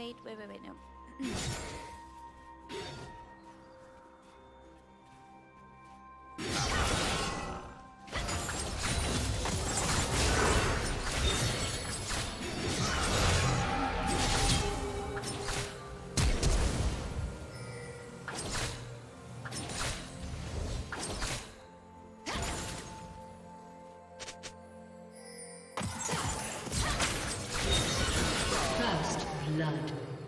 Wait, wait, wait, wait, no. blood.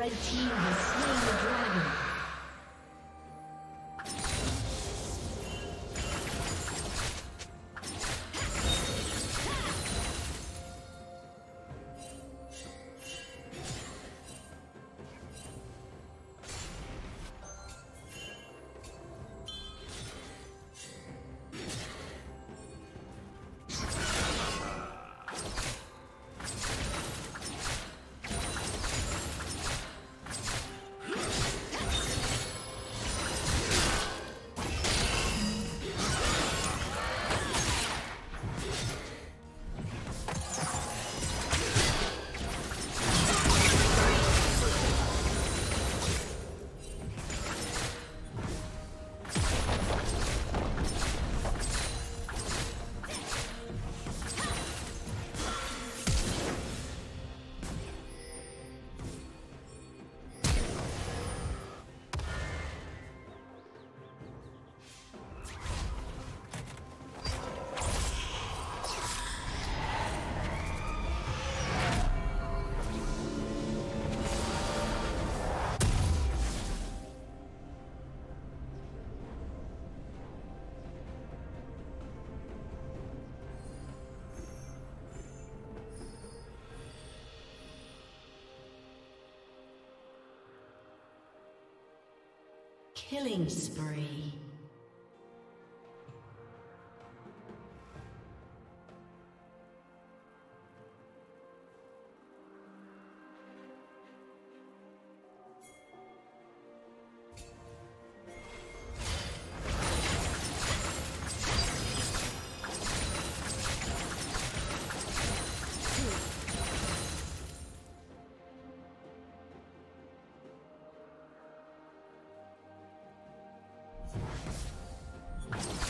Red team has Killing spree. Spree.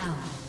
down.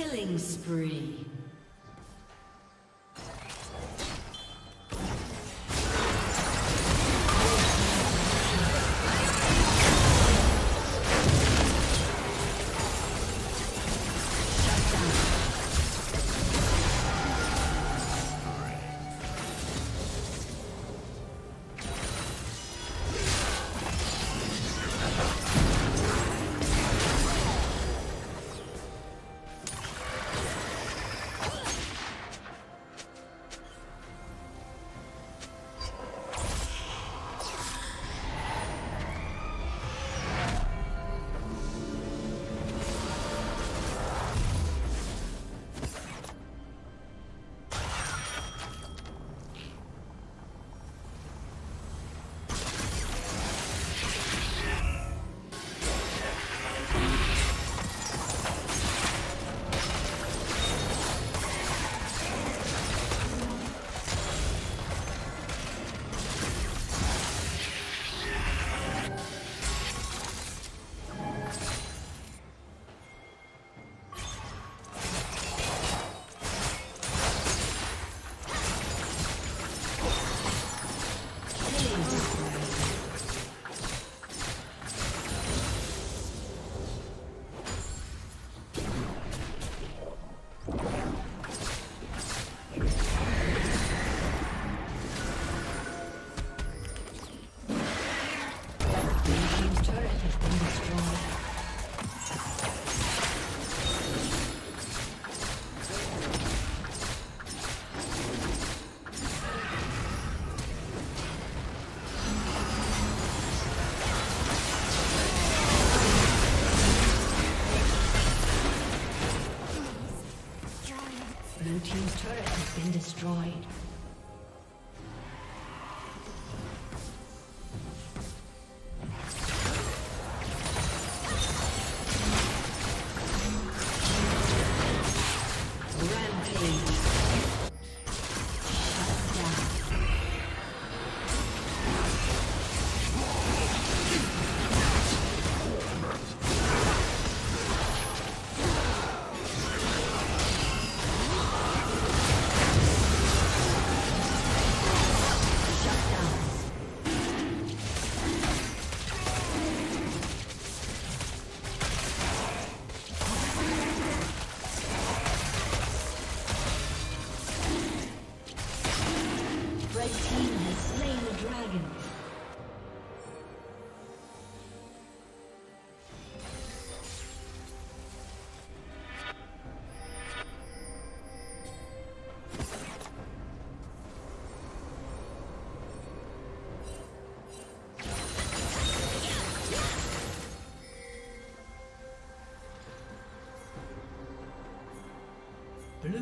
Killing spree.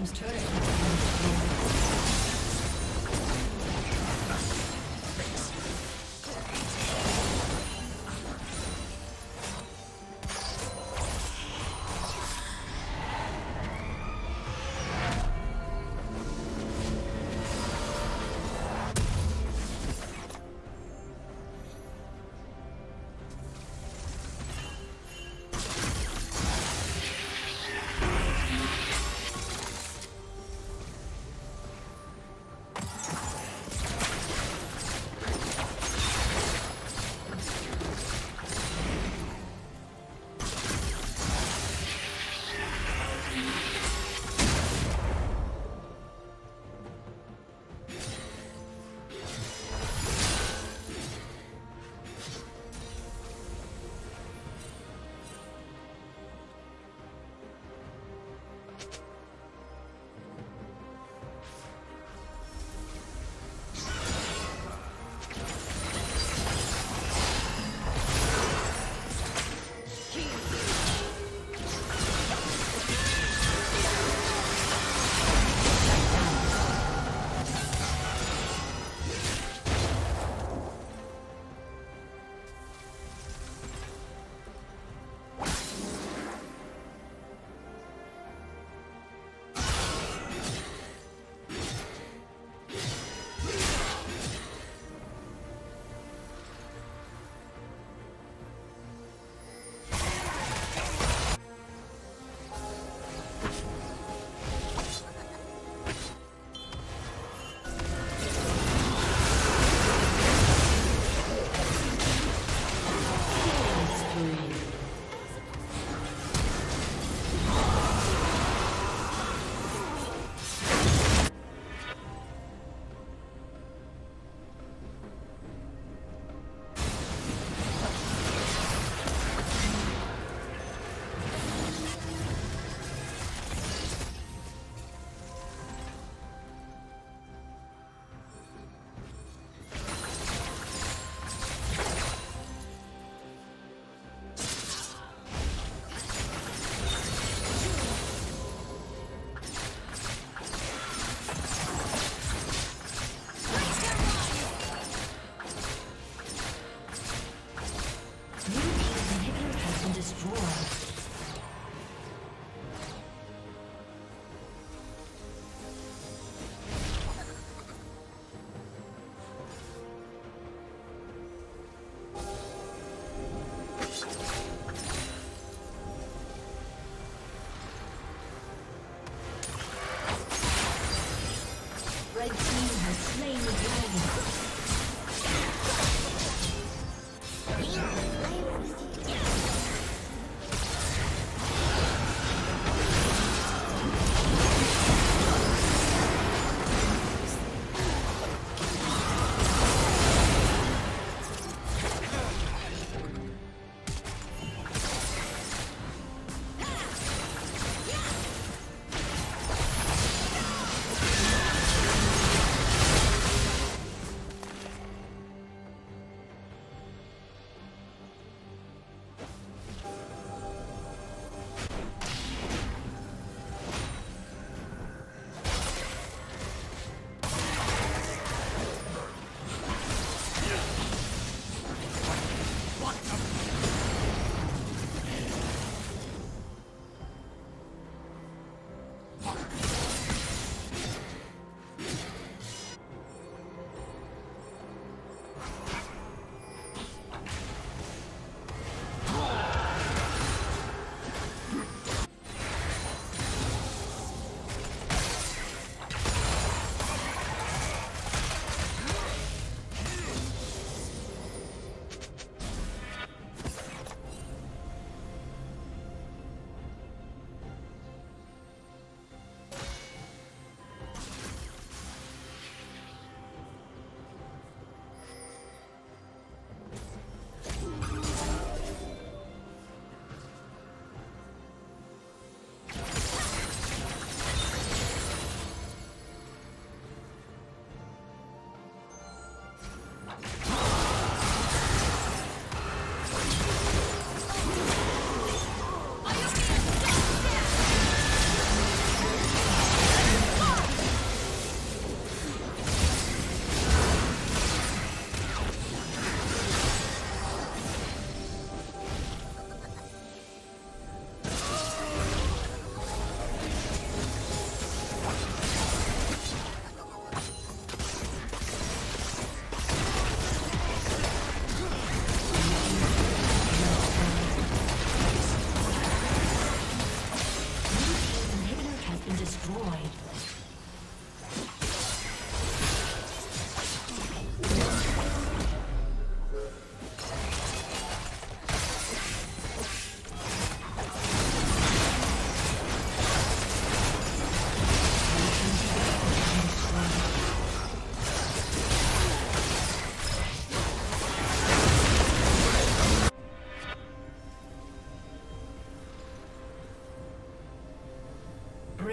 Team's turret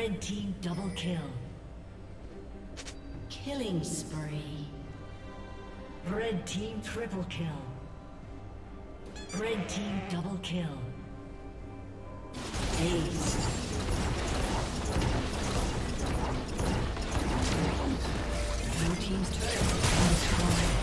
Red team double kill. Killing spree. Red team triple kill. Red team double kill. Ace. Blue team's turret destroyed.